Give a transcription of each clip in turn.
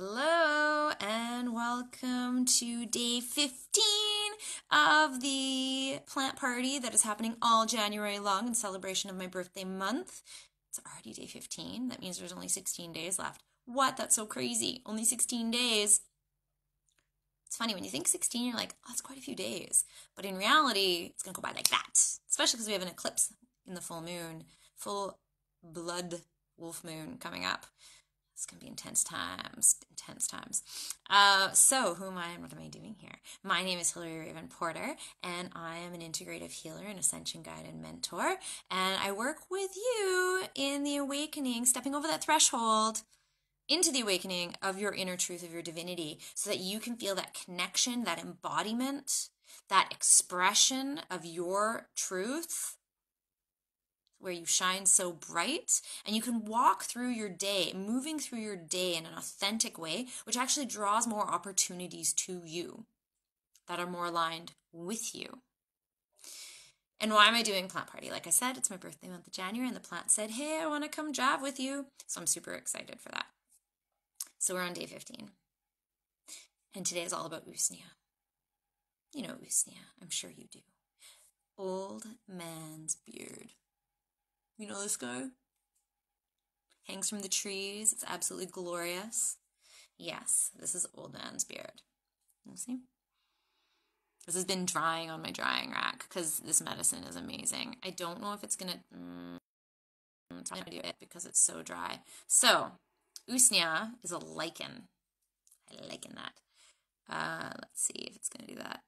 Hello and welcome to day 15 of the plant party that is happening all January long in celebration of my birthday month. It's already day 15. That means there's only 16 days left. What? That's so crazy. Only 16 days. It's funny when you think 16, you're like, oh, it's quite a few days. But in reality, it's going to go by like that, especially because we have an eclipse in the full moon, full blood wolf moon coming up. It's going to be intense times, intense times. Uh, so, who am I and what am I doing here? My name is Hilary Hraefn Porter, and I am an integrative healer and ascension guide and mentor. And I work with you in the awakening, stepping over that threshold into the awakening of your inner truth of your divinity so that you can feel that connection, that embodiment, that expression of your truth where you shine so bright and you can walk through your day, moving through your day in an authentic way, which actually draws more opportunities to you that are more aligned with you. And why am I doing plant party? Like I said, it's my birthday month of January, and the plant said, Hey, I want to come drive with you. So I'm super excited for that. So we're on day 15. And today is all about Usnea. You know Usnea, I'm sure you do. Old beard. You know this guy? Hangs from the trees. It's absolutely glorious. Yes, this is old man's beard. You see? This has been drying on my drying rack because this medicine is amazing. I don't know if it's gonna. Mm, I'm to do it because it's so dry. So, Usnea is a lichen. I liken that. Uh, let's see if it's gonna do that.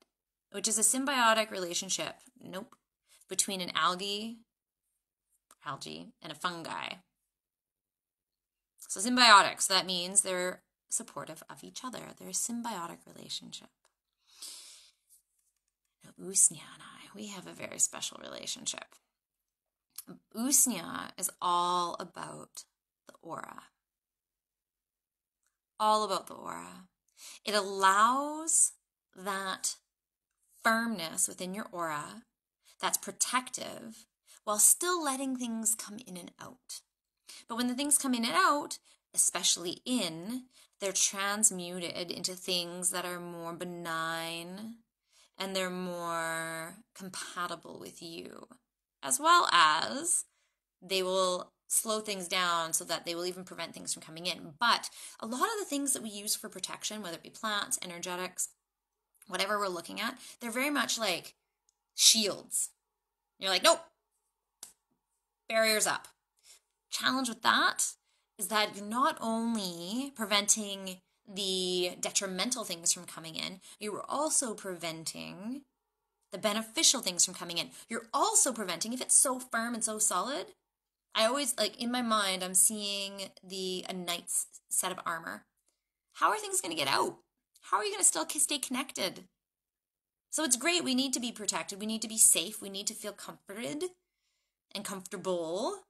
Which is a symbiotic relationship. Nope. Between an algae algae, and a fungi. So symbiotic, so that means they're supportive of each other. They're a symbiotic relationship. Now, Usnea and I, we have a very special relationship. Usnea is all about the aura. All about the aura. It allows that firmness within your aura that's protective while still letting things come in and out. But when the things come in and out, especially in, they're transmuted into things that are more benign and they're more compatible with you, as well as they will slow things down so that they will even prevent things from coming in. But a lot of the things that we use for protection, whether it be plants, energetics, whatever we're looking at, they're very much like shields. You're like, nope, barriers up. Challenge with that is that you're not only preventing the detrimental things from coming in, you're also preventing the beneficial things from coming in. You're also preventing, if it's so firm and so solid, I always like in my mind, I'm seeing the a knight's set of armor. How are things going to get out? How are you going to still stay connected? So it's great. We need to be protected. We need to be safe. We need to feel comforted and comfortable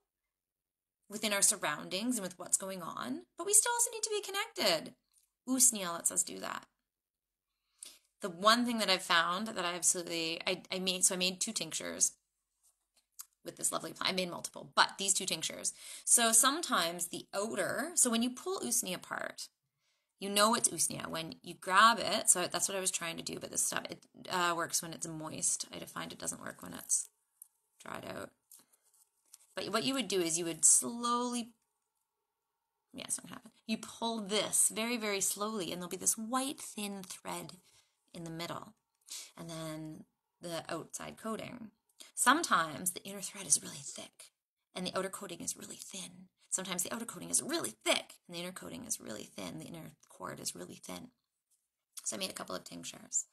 within our surroundings and with what's going on, but we still also need to be connected. Usnea lets us do that. The one thing that I've found that I absolutely I, I made so I made two tinctures with this lovely plant. I made multiple, but these two tinctures. So sometimes the odor, so when you pull usnea apart, you know it's usnea when you grab it. So that's what I was trying to do, but this stuff it uh, works when it's moist. I find it doesn't work when it's dried out. But what you would do is you would slowly, yeah, it's not happen. You pull this very, very slowly, and there'll be this white thin thread in the middle, and then the outside coating. Sometimes the inner thread is really thick, and the outer coating is really thin. Sometimes the outer coating is really thick, and the inner coating is really thin. The inner cord is really thin. So I made a couple of tinctures,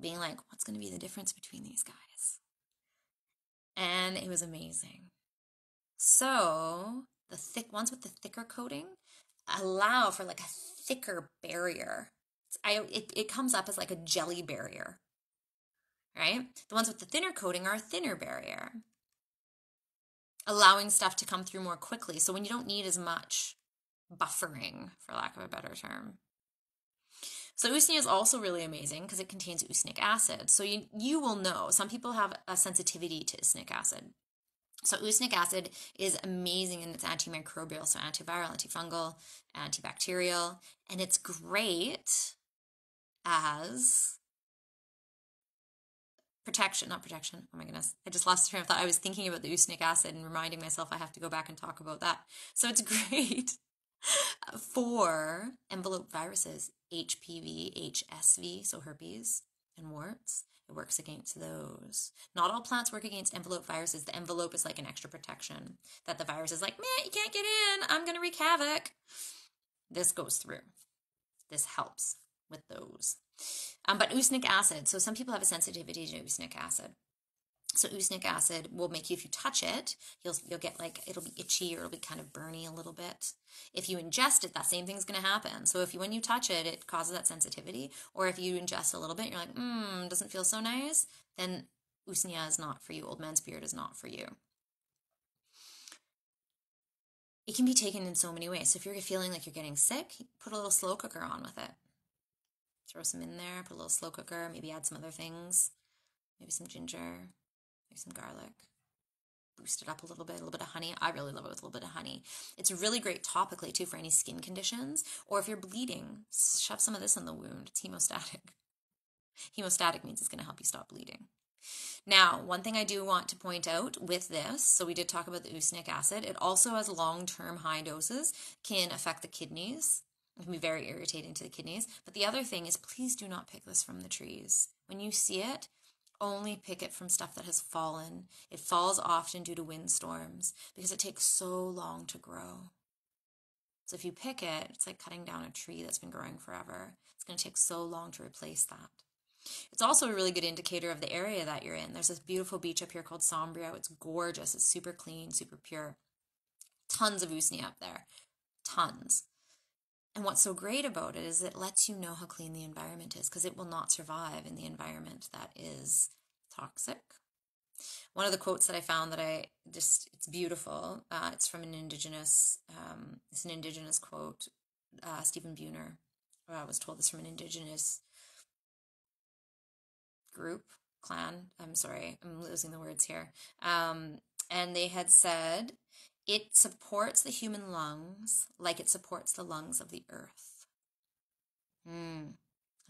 being like, what's going to be the difference between these guys? And it was amazing. So the thick ones with the thicker coating allow for like a thicker barrier. I, it, it comes up as like a jelly barrier, right? The ones with the thinner coating are a thinner barrier, allowing stuff to come through more quickly. So when you don't need as much buffering, for lack of a better term. So usnea is also really amazing because it contains usnic acid. So you you will know some people have a sensitivity to usnic acid So usnic acid is amazing and it's antimicrobial, so antiviral, antifungal, antibacterial, and it's great as protection, not protection. Oh my goodness. I just lost the train of thought. I was thinking about the usnic acid and reminding myself I have to go back and talk about that. So it's great for envelope viruses, HPV, HSV, so herpes and warts. It works against those. Not all plants work against envelope viruses. The envelope is like an extra protection that the virus is like, man, you can't get in. I'm going to wreak havoc. This goes through. This helps with those. Um, but usnic acid. So some people have a sensitivity to usnic acid. So usnic acid will make you, if you touch it, you'll you'll get like it'll be itchy or it'll be kind of burny a little bit. If you ingest it, that same thing's going to happen. So if you when you touch it, it causes that sensitivity. Or if you ingest a little bit, you're like, hmm, doesn't feel so nice. Then usnea is not for you. Old man's beard is not for you. It can be taken in so many ways. So if you're feeling like you're getting sick, put a little slow cooker on with it throw some in there, put a little slow cooker, maybe add some other things, maybe some ginger, maybe some garlic. Boost it up a little bit, a little bit of honey. I really love it with a little bit of honey. It's really great topically too for any skin conditions. Or if you're bleeding, shove some of this in the wound. It's hemostatic. Hemostatic means it's going to help you stop bleeding. Now, one thing I do want to point out with this, so we did talk about the usnic acid, it also has long-term high doses, can affect the kidneys, it can be very irritating to the kidneys. But the other thing is please do not pick this from the trees. When you see it, only pick it from stuff that has fallen. It falls often due to windstorms because it takes so long to grow. So if you pick it, it's like cutting down a tree that's been growing forever. It's going to take so long to replace that. It's also a really good indicator of the area that you're in. There's this beautiful beach up here called Sombrio. It's gorgeous. It's super clean, super pure. Tons of usnea up there. Tons. And what's so great about it is it lets you know how clean the environment is because it will not survive in the environment that is toxic. One of the quotes that I found that I just, it's beautiful. Uh, it's from an indigenous, um, it's an indigenous quote. Uh, Stephen Buhner uh, was told this from an indigenous group, clan. I'm sorry, I'm losing the words here. Um, and they had said, it supports the human lungs like it supports the lungs of the earth. Hmm,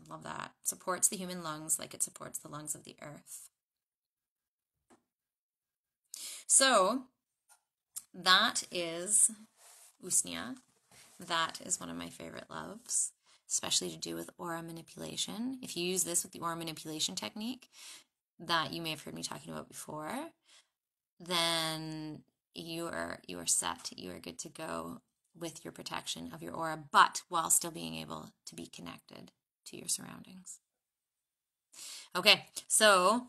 I love that. Supports the human lungs like it supports the lungs of the earth. So that is usnea. That is one of my favorite loves, especially to do with aura manipulation. If you use this with the aura manipulation technique that you may have heard me talking about before, then you are you are set you are good to go with your protection of your aura but while still being able to be connected to your surroundings okay so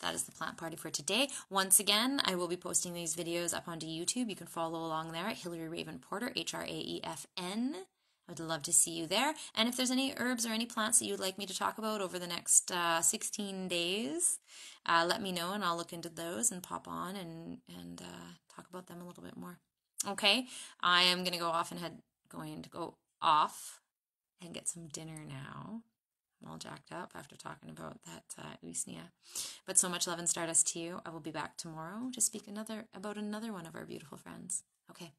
that is the plant party for today. Once again, I will be posting these videos up onto YouTube. You can follow along there at Hilary Hraefn Porter, H R A E F N. I would love to see you there. And if there's any herbs or any plants that you'd like me to talk about over the next uh, 16 days, uh, let me know and I'll look into those and pop on and, and uh, talk about them a little bit more. Okay, I am going to go off and head, going to go off and get some dinner now. I'm all jacked up after talking about that uh, usnea. But so much love and stardust to you. I will be back tomorrow to speak another about another one of our beautiful friends. Okay,